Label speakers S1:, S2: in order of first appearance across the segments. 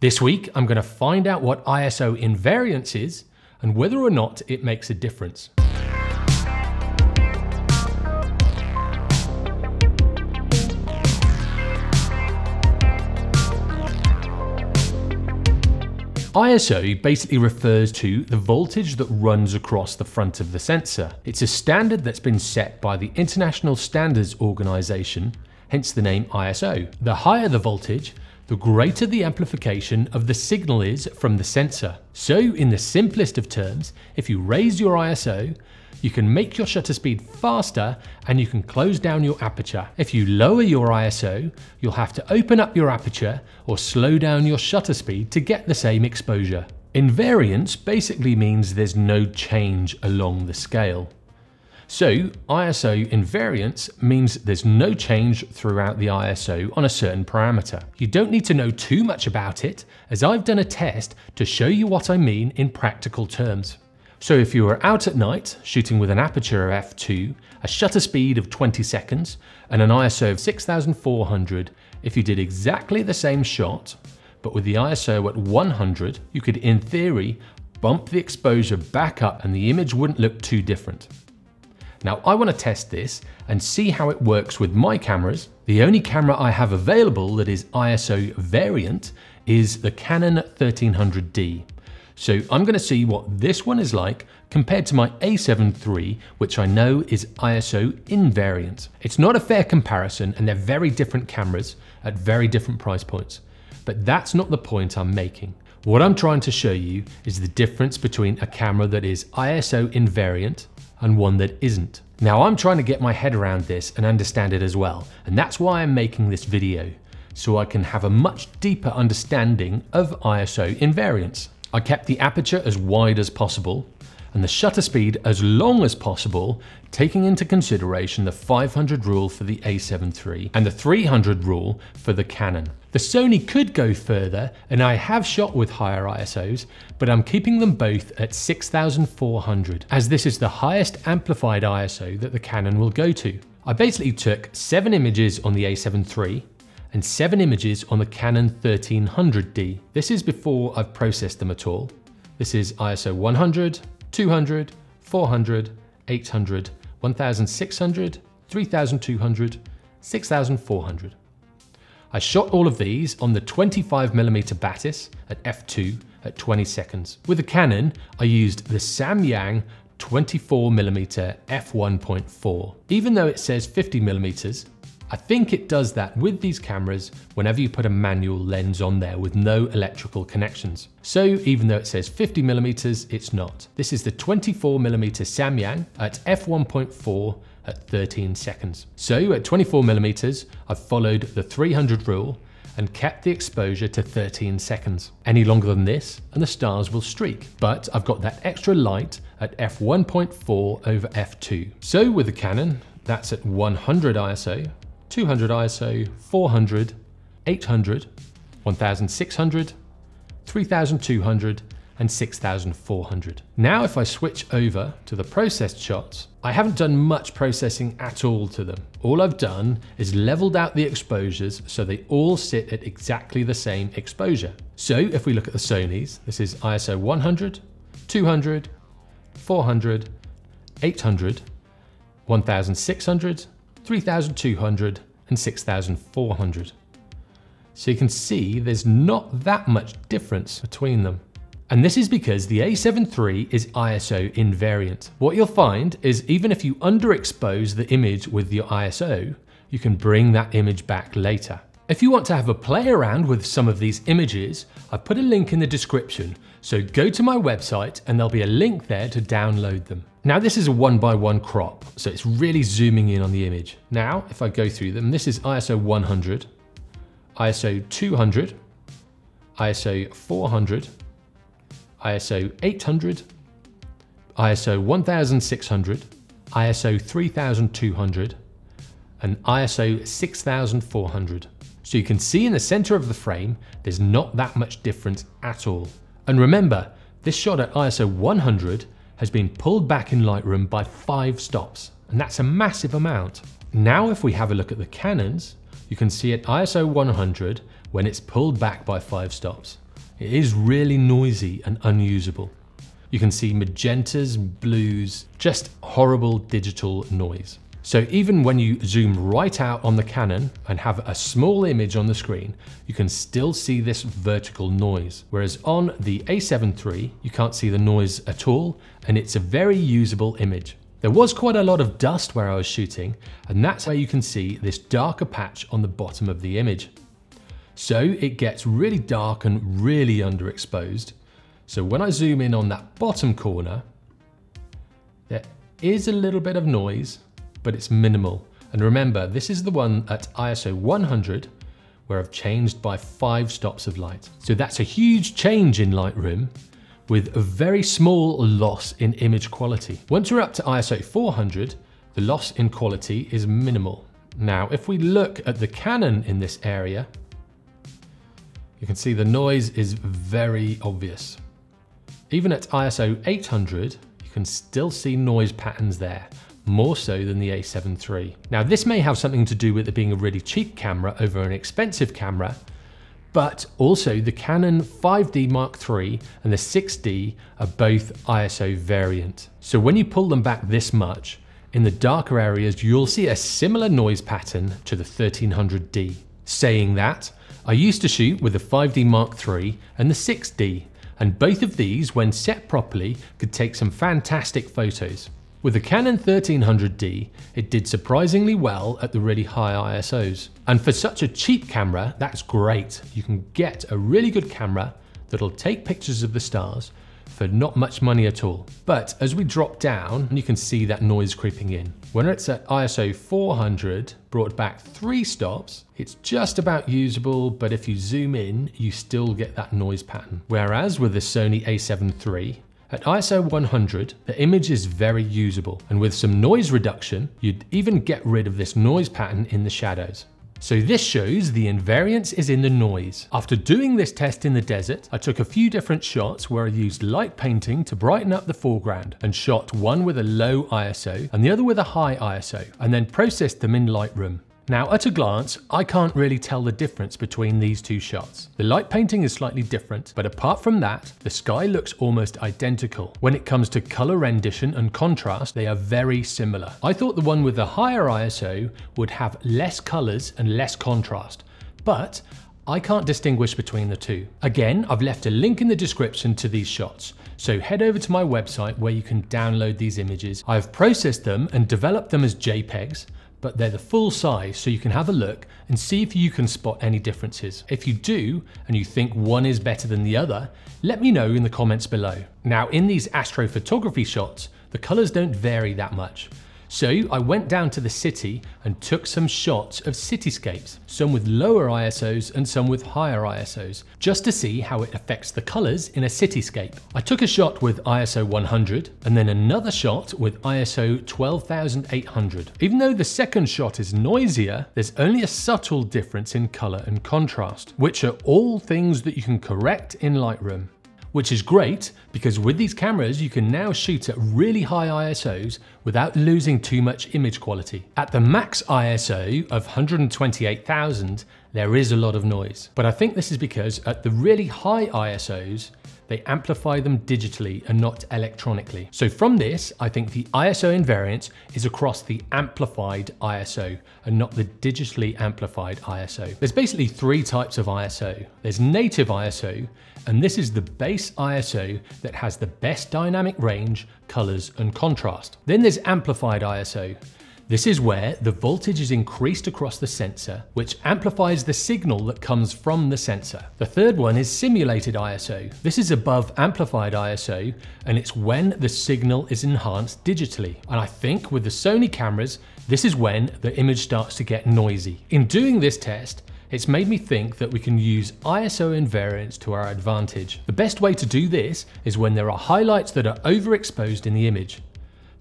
S1: This week, I'm going to find out what ISO invariance is and whether or not it makes a difference. ISO basically refers to the voltage that runs across the front of the sensor. It's a standard that's been set by the International Standards Organization, hence the name ISO. The higher the voltage, the greater the amplification of the signal is from the sensor. So in the simplest of terms, if you raise your ISO, you can make your shutter speed faster and you can close down your aperture. If you lower your ISO, you'll have to open up your aperture or slow down your shutter speed to get the same exposure. Invariance basically means there's no change along the scale. So ISO invariance means there's no change throughout the ISO on a certain parameter. You don't need to know too much about it, as I've done a test to show you what I mean in practical terms. So if you were out at night shooting with an aperture of f2, a shutter speed of 20 seconds, and an ISO of 6400, if you did exactly the same shot, but with the ISO at 100, you could in theory bump the exposure back up and the image wouldn't look too different. Now I want to test this and see how it works with my cameras. The only camera I have available that is ISO variant is the Canon 1300D. So I'm going to see what this one is like compared to my a7 III, which I know is ISO invariant. It's not a fair comparison and they're very different cameras at very different price points. But that's not the point I'm making. What I'm trying to show you is the difference between a camera that is ISO invariant and one that isn't. Now I'm trying to get my head around this and understand it as well, and that's why I'm making this video, so I can have a much deeper understanding of ISO invariance. I kept the aperture as wide as possible, and the shutter speed as long as possible, taking into consideration the 500 rule for the a7 III and the 300 rule for the Canon. The Sony could go further, and I have shot with higher ISOs, but I'm keeping them both at 6400, as this is the highest amplified ISO that the Canon will go to. I basically took 7 images on the a7 III, and 7 images on the Canon 1300D. This is before I've processed them at all. This is ISO 100, 200, 400, 800, 1600, 3200, 6400. I shot all of these on the 25mm Batis at f2 at 20 seconds. With the Canon, I used the Samyang 24mm f1.4. Even though it says 50mm, I think it does that with these cameras whenever you put a manual lens on there with no electrical connections. So even though it says 50 millimeters, it's not. This is the 24 millimeter Samyang at f1.4 at 13 seconds. So at 24 millimeters, I've followed the 300 rule and kept the exposure to 13 seconds. Any longer than this and the stars will streak. But I've got that extra light at f1.4 over f2. So with the Canon, that's at 100 ISO, 200 ISO, 400, 800, 1600, 3200, and 6400. Now if I switch over to the processed shots, I haven't done much processing at all to them. All I've done is leveled out the exposures so they all sit at exactly the same exposure. So if we look at the Sony's, this is ISO 100, 200, 400, 800, 1600, 3200 and 6400. So you can see there's not that much difference between them. And this is because the A7 III is ISO invariant. What you'll find is even if you underexpose the image with your ISO, you can bring that image back later. If you want to have a play around with some of these images, I've put a link in the description, so go to my website and there'll be a link there to download them. Now this is a one by one crop, so it's really zooming in on the image. Now, if I go through them, this is ISO 100, ISO 200, ISO 400, ISO 800, ISO 1600, ISO 3200, and ISO 6400. So you can see in the center of the frame, there's not that much difference at all. And remember, this shot at ISO 100 has been pulled back in Lightroom by five stops, and that's a massive amount. Now if we have a look at the Canons, you can see at ISO 100 when it's pulled back by five stops. it is really noisy and unusable. You can see magentas, blues, just horrible digital noise. So even when you zoom right out on the Canon and have a small image on the screen, you can still see this vertical noise. Whereas on the a7 III, you can't see the noise at all, and it's a very usable image. There was quite a lot of dust where I was shooting, and that's where you can see this darker patch on the bottom of the image. So it gets really dark and really underexposed. So when I zoom in on that bottom corner, there is a little bit of noise, but it's minimal. And remember, this is the one at ISO 100 where I've changed by five stops of light. So that's a huge change in Lightroom with a very small loss in image quality. Once we're up to ISO 400, the loss in quality is minimal. Now, if we look at the Canon in this area, you can see the noise is very obvious. Even at ISO 800, you can still see noise patterns there more so than the a7 III. Now this may have something to do with it being a really cheap camera over an expensive camera, but also the Canon 5D Mark III and the 6D are both ISO variant. So when you pull them back this much, in the darker areas you'll see a similar noise pattern to the 1300D. Saying that, I used to shoot with the 5D Mark III and the 6D, and both of these, when set properly, could take some fantastic photos. With the Canon 1300D, it did surprisingly well at the really high ISOs. And for such a cheap camera, that's great. You can get a really good camera that'll take pictures of the stars for not much money at all. But as we drop down, you can see that noise creeping in. When it's at ISO 400, brought back three stops, it's just about usable, but if you zoom in, you still get that noise pattern. Whereas with the Sony a7 III, at ISO 100, the image is very usable, and with some noise reduction, you'd even get rid of this noise pattern in the shadows. So this shows the invariance is in the noise. After doing this test in the desert, I took a few different shots where I used light painting to brighten up the foreground and shot one with a low ISO and the other with a high ISO and then processed them in Lightroom. Now at a glance, I can't really tell the difference between these two shots. The light painting is slightly different, but apart from that, the sky looks almost identical. When it comes to color rendition and contrast, they are very similar. I thought the one with the higher ISO would have less colors and less contrast, but I can't distinguish between the two. Again, I've left a link in the description to these shots, so head over to my website where you can download these images. I've processed them and developed them as JPEGs, but they're the full size so you can have a look and see if you can spot any differences. If you do, and you think one is better than the other, let me know in the comments below. Now in these astrophotography shots, the colors don't vary that much. So I went down to the city and took some shots of cityscapes, some with lower ISOs and some with higher ISOs, just to see how it affects the colors in a cityscape. I took a shot with ISO 100 and then another shot with ISO 12800. Even though the second shot is noisier, there's only a subtle difference in color and contrast, which are all things that you can correct in Lightroom which is great because with these cameras you can now shoot at really high ISOs without losing too much image quality. At the max ISO of 128,000 there is a lot of noise, but I think this is because at the really high ISOs they amplify them digitally and not electronically. So from this, I think the ISO invariance is across the amplified ISO and not the digitally amplified ISO. There's basically three types of ISO. There's native ISO, and this is the base ISO that has the best dynamic range, colors, and contrast. Then there's amplified ISO. This is where the voltage is increased across the sensor, which amplifies the signal that comes from the sensor. The third one is simulated ISO. This is above amplified ISO, and it's when the signal is enhanced digitally. And I think with the Sony cameras, this is when the image starts to get noisy. In doing this test, it's made me think that we can use ISO invariance to our advantage. The best way to do this is when there are highlights that are overexposed in the image.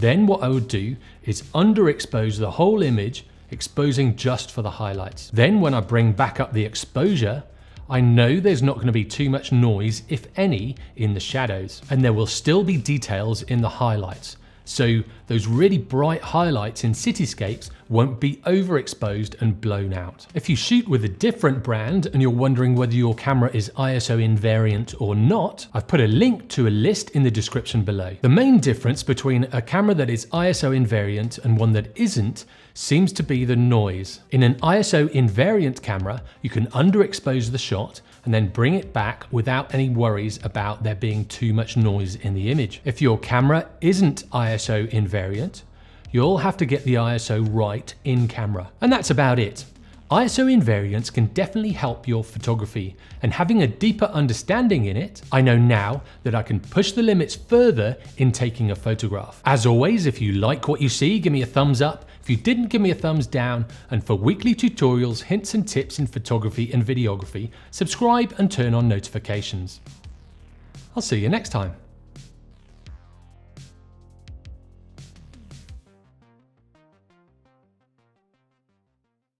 S1: Then what I would do is underexpose the whole image, exposing just for the highlights. Then when I bring back up the exposure, I know there's not going to be too much noise, if any, in the shadows, and there will still be details in the highlights. So those really bright highlights in cityscapes won't be overexposed and blown out. If you shoot with a different brand and you're wondering whether your camera is ISO invariant or not, I've put a link to a list in the description below. The main difference between a camera that is ISO invariant and one that isn't seems to be the noise. In an ISO invariant camera, you can underexpose the shot and then bring it back without any worries about there being too much noise in the image. If your camera isn't ISO invariant, you'll have to get the ISO right in camera. And that's about it. ISO invariance can definitely help your photography, and having a deeper understanding in it, I know now that I can push the limits further in taking a photograph. As always, if you like what you see, give me a thumbs up. If you didn't, give me a thumbs down. And for weekly tutorials, hints and tips in photography and videography, subscribe and turn on notifications. I'll see you next time.